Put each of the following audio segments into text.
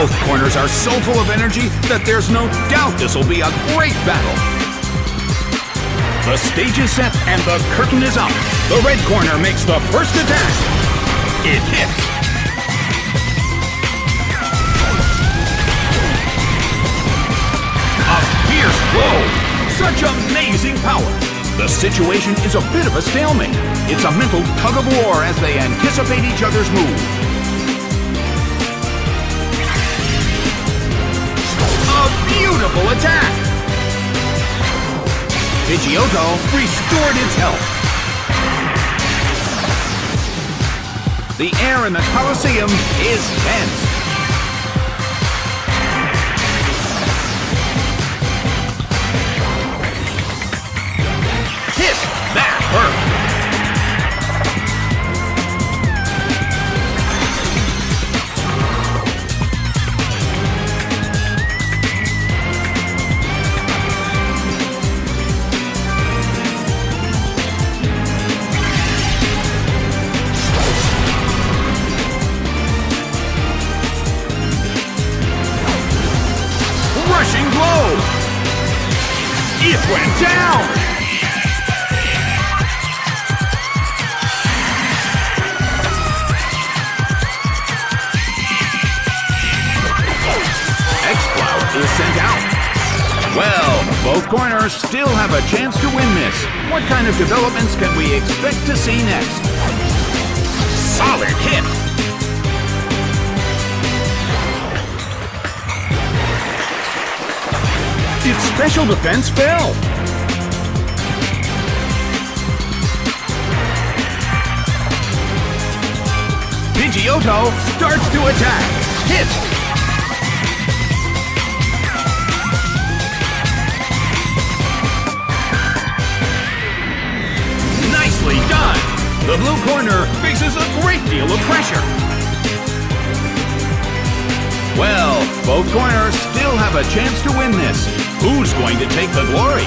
Both corners are so full of energy that there's no doubt this will be a great battle. The stage is set and the curtain is up. The red corner makes the first attack. It hits. A fierce blow. Such amazing power. The situation is a bit of a stalemate. It's a mental tug of war as they anticipate each other's move. Beautiful attack! Pidgeotto restored its health. The air in the Colosseum is tense. Both corners still have a chance to win this. What kind of developments can we expect to see next? Solid hit! Its special defense fell. Pidgeotto starts to attack. Hit! Corner faces a great deal of pressure. Well, both corners still have a chance to win this. Who's going to take the glory?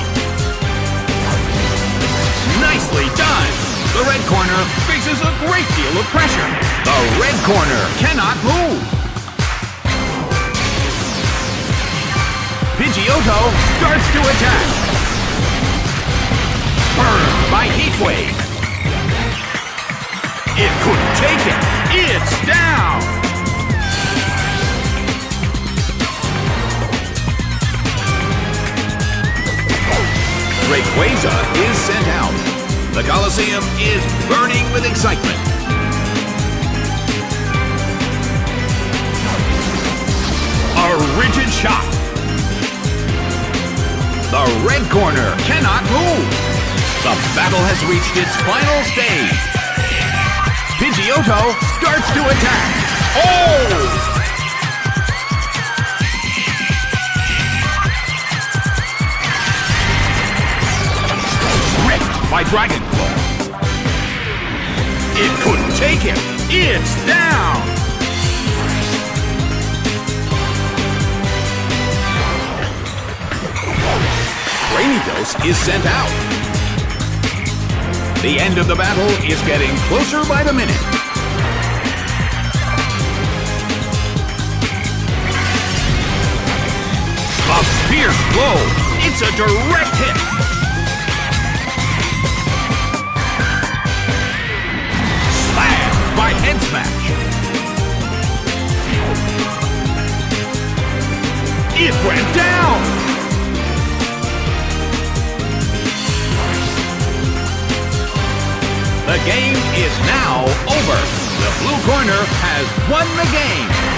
Nicely done! The red corner faces a great deal of pressure. The red corner cannot move. Pidgeotto starts to attack. Burned by Heat Wave. It couldn't take it. It's down. Rayquaza is sent out. The Coliseum is burning with excitement. A rigid shot. The red corner cannot move. The battle has reached its final stage. Pidgeotto starts to attack. Oh! Ripped by Dragon Claw. It couldn't take him. It's down. Cranidos is sent out. The end of the battle is getting closer by the minute. A fierce blow. It's a direct hit. Slammed by head smash. It went down. The game is now over. The blue corner has won the game.